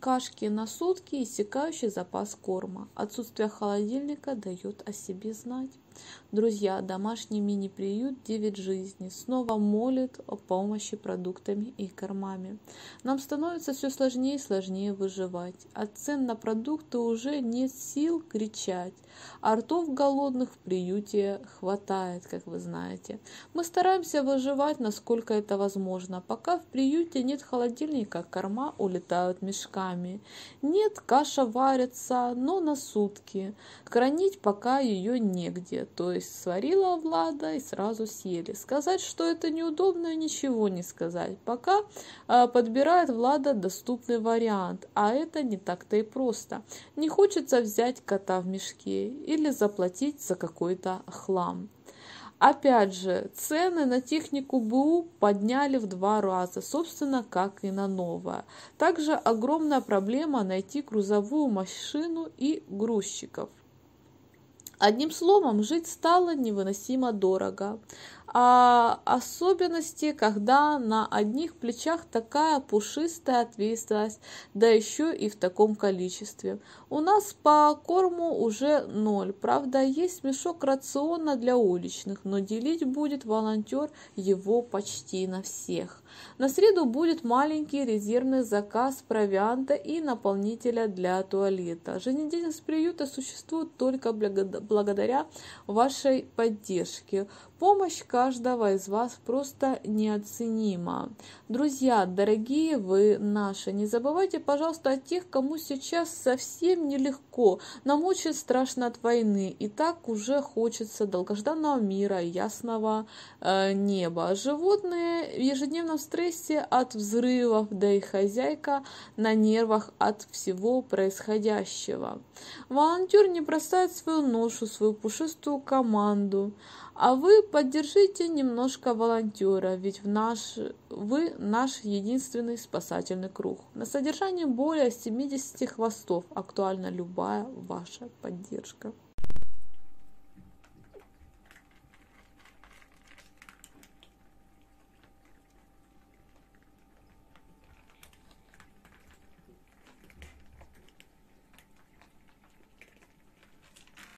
Кашки на сутки, иссякающий запас корма. Отсутствие холодильника дает о себе знать. Друзья, домашний мини-приют «Девять жизней» снова молит о помощи продуктами и кормами. Нам становится все сложнее и сложнее выживать. От цен на продукты уже нет сил кричать. А ртов голодных в приюте хватает, как вы знаете. Мы стараемся выживать, насколько это возможно. Пока в приюте нет холодильника, корма улетают мешками. Нет, каша варится, но на сутки. Хранить пока ее негде. То есть сварила Влада и сразу съели. Сказать, что это неудобно, ничего не сказать. Пока э, подбирает Влада доступный вариант, а это не так-то и просто. Не хочется взять кота в мешке или заплатить за какой-то хлам. Опять же, цены на технику БУ подняли в два раза, собственно, как и на новое. Также огромная проблема найти грузовую машину и грузчиков. Одним словом, жить стало невыносимо дорого. А особенности, когда на одних плечах такая пушистая ответственность, да еще и в таком количестве. У нас по корму уже ноль. Правда, есть мешок рациона для уличных, но делить будет волонтер его почти на всех. На среду будет маленький резервный заказ провианта и наполнителя для туалета. Жизнедеятельность приюта существует только благодаря вашей поддержке. Помощь каждого из вас просто неоценима. Друзья, дорогие вы наши, не забывайте, пожалуйста, о тех, кому сейчас совсем нелегко. Нам очень страшно от войны, и так уже хочется долгожданного мира, ясного э, неба. Животные в ежедневном стрессе от взрывов, да и хозяйка на нервах от всего происходящего. Волонтер не бросает свою ношу, свою пушистую команду. А вы поддержите немножко волонтера, ведь в наш, вы наш единственный спасательный круг. На содержании более 70 хвостов актуальна любая ваша поддержка.